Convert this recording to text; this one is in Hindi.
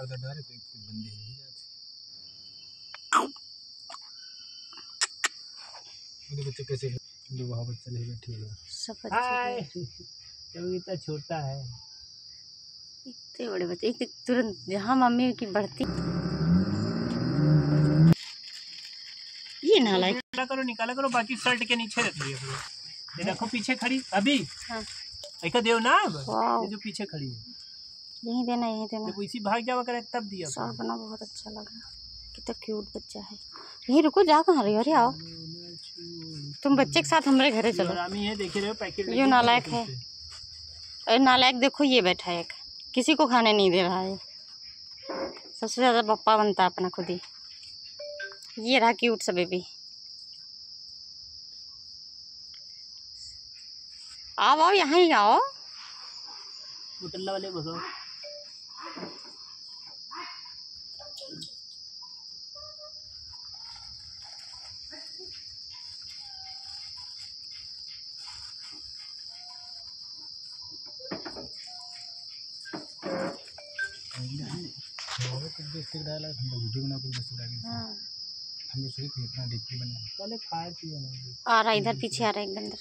इधर उधर डाले तो एक बंदे ही जाते। मेरे बच्चे कैसे दो वहाँ बच्चा नहीं बैठे हुए सब हाय। बच्चे क्योंकि इतना छोटा है। इतने बड़े बच्चे एक तो तुरंत जहाँ मम्मी की बढ़ती। ये नालायक निकाला करो निकाला करो बाकी शर्ट के नीचे रख दिया करो। ये देखो पीछे खड़ी अभी। हाँ। ऐसा देव ना ये जो पीछे खड़ी है। यहीं देना यहीं देना। जब इसी भाग जावा करे तब दिया। साफ़ बना बहुत अच्छा लगा। कितना क्यूट बच्चा है। यहीं रुको जा कहाँ रही हो? अरे आओ। तुम बच्चे के साथ हमारे घरे चलो। है देखे रहे हो पैकेट ये नालायक है। अरे नालायक देखो ये बैठा है एक। किसी को खाने नहीं दे रहा है। सबसे ज़्यादा पप्पा बनता है अपना खुद ही। ये रहा क्यूट सा बेबी आओ आओ यहाँ ही आओ। वाले डाला हम लोग वीडियो बना कर बस डाले हाँ। हम लोग सोचे थे इतना देखते बना पहले पिए आ रहा इधर पीछे आ रहा है एक बंदर।